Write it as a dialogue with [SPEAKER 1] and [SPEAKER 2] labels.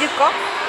[SPEAKER 1] Дедко.